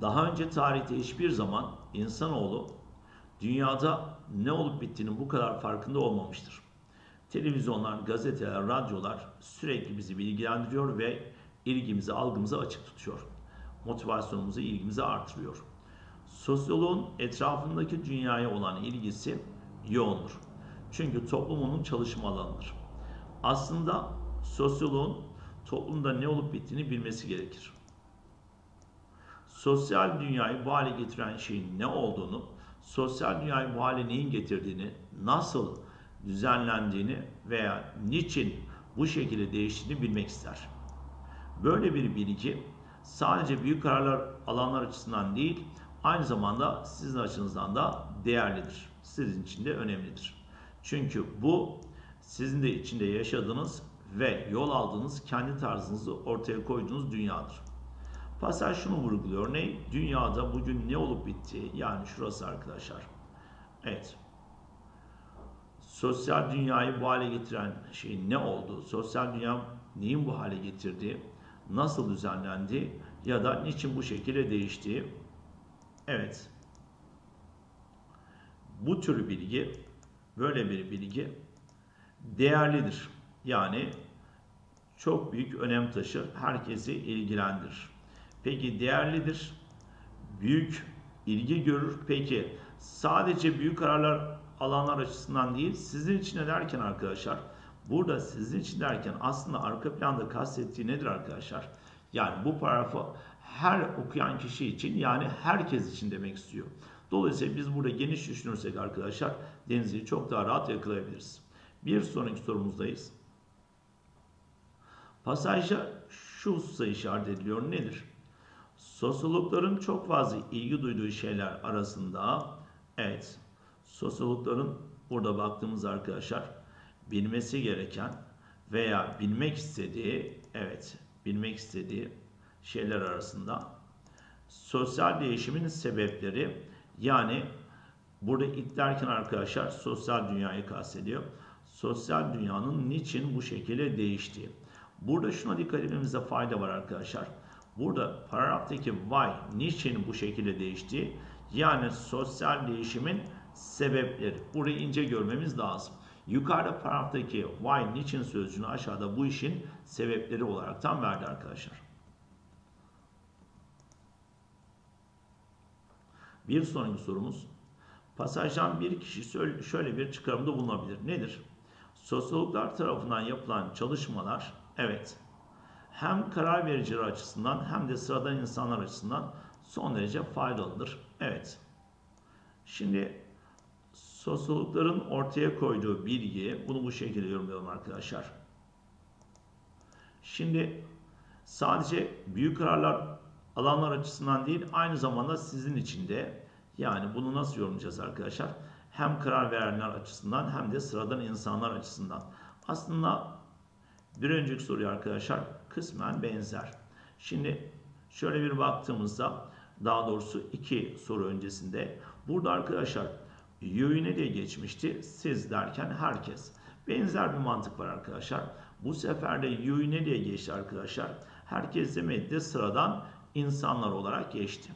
Daha önce tarihte hiçbir zaman insanoğlu dünyada ne olup bittiğinin bu kadar farkında olmamıştır. Televizyonlar, gazeteler, radyolar sürekli bizi bilgilendiriyor ve ilgimizi, algımızı açık tutuyor. Motivasyonumuzu, ilgimizi artırıyor. Sosyoloğun etrafındaki dünyaya olan ilgisi yoğundur. Çünkü toplum onun çalışma alanıdır. Aslında sosyoloğun toplumda ne olup bittiğini bilmesi gerekir. Sosyal dünyayı bu hale getiren şeyin ne olduğunu, sosyal dünyayı bu hale neyin getirdiğini, nasıl düzenlendiğini veya niçin bu şekilde değiştiğini bilmek ister. Böyle bir bilgi sadece büyük kararlar alanlar açısından değil, aynı zamanda sizin açınızdan da değerlidir. Sizin için de önemlidir. Çünkü bu sizin de içinde yaşadığınız ve yol aldığınız kendi tarzınızı ortaya koyduğunuz dünyadır. Pasaj şunu vurguluyor. Ne? Dünyada bugün ne olup bitti? Yani şurası arkadaşlar. Evet. Sosyal dünyayı bu hale getiren şey ne oldu? Sosyal dünya neyin bu hale getirdi? Nasıl düzenlendi? Ya da niçin bu şekilde değişti? Evet. Bu tür bilgi, böyle bir bilgi değerlidir. Yani çok büyük önem taşır. Herkesi ilgilendirir. Peki değerlidir. Büyük ilgi görür. Peki sadece büyük kararlar alanlar açısından değil sizin için derken arkadaşlar burada sizin için derken aslında arka planda kastettiği nedir arkadaşlar? Yani bu paragrafı her okuyan kişi için yani herkes için demek istiyor. Dolayısıyla biz burada geniş düşünürsek arkadaşlar denizi çok daha rahat yakalayabiliriz. Bir sonraki sorumuzdayız. Pasajda şu hususa işaret ediliyor. Nedir? Sosyologların çok fazla ilgi duyduğu şeyler arasında evet sosyologların burada baktığımız arkadaşlar bilmesi gereken veya bilmek istediği evet bilmek istediği şeyler arasında sosyal değişimin sebepleri yani burada ilk derken arkadaşlar sosyal dünyayı kastediyor. Sosyal dünyanın niçin bu şekilde değiştiği. Burada şuna dikkat etmemize fayda var arkadaşlar. Burada paragraftaki why niçin bu şekilde değiştiği yani sosyal değişimin sebepleri. Burayı ince görmemiz lazım. Yukarıda paragraftaki why niçin sözcüğünü aşağıda bu işin sebepleri olarak tam verdi arkadaşlar. Bir sonraki sorumuz. Pasajdan bir kişi şöyle bir çıkarımda bulunabilir. Nedir? Sosyologlar tarafından yapılan çalışmalar, evet, hem karar vericiler açısından hem de sıradan insanlar açısından son derece faydalıdır. Evet. Şimdi sosyologların ortaya koyduğu bilgi, bunu bu şekilde yorumlayalım arkadaşlar. Şimdi sadece büyük kararlar alanlar açısından değil, aynı zamanda sizin için de yani bunu nasıl yorumlayacağız arkadaşlar? Hem karar verenler açısından hem de sıradan insanlar açısından. Aslında bir önceki soruya arkadaşlar kısmen benzer. Şimdi şöyle bir baktığımızda daha doğrusu iki soru öncesinde burada arkadaşlar yöne diye geçmişti. Siz derken herkes. Benzer bir mantık var arkadaşlar. Bu sefer de yöne diye geçti arkadaşlar. Herkes demedi de sıradan insanlar olarak geçti.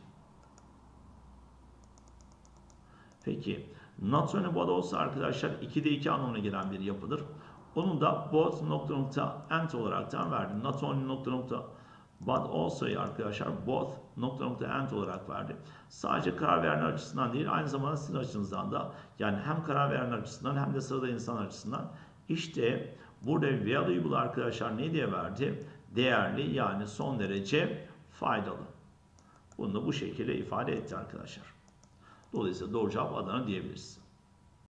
Peki Natroni bod olsa arkadaşlar 2'de 2 anlamına gelen bir yapıdır. Onu da both nokta nokta and olaraktan verdim. Not only nokta nokta but also'yu arkadaşlar both nokta nokta and olarak verdi. Sadece karar verenler açısından değil aynı zamanda sizin açınızdan da yani hem karar verenler açısından hem de sırada insan açısından işte burada valuable arkadaşlar ne diye verdi? Değerli yani son derece faydalı. Bunu da bu şekilde ifade etti arkadaşlar. Dolayısıyla doğru cevap Adana diyebiliriz.